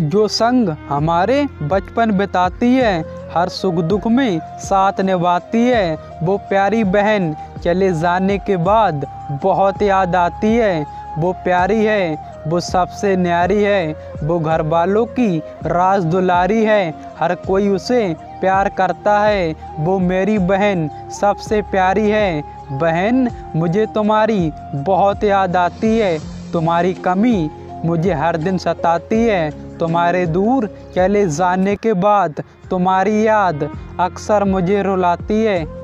जो संग हमारे बचपन बिताती है, हर सुख दुख में साथ निभाती है, वो प्यारी बहन चले जाने के बाद बहुत याद आती है। वो प्यारी है, वो सबसे न्यारी है, वो घर वालों की राज दुलारी है, हर कोई उसे प्यार करता है। वो मेरी बहन सबसे प्यारी है, बहन मुझे तुम्हारी बहुत याद आती है, तुम्हारी कमी मुझे हर दिन सताती है। तुम्हारे दूर चले जाने के बाद तुम्हारी याद अक्सर मुझे रुलाती है।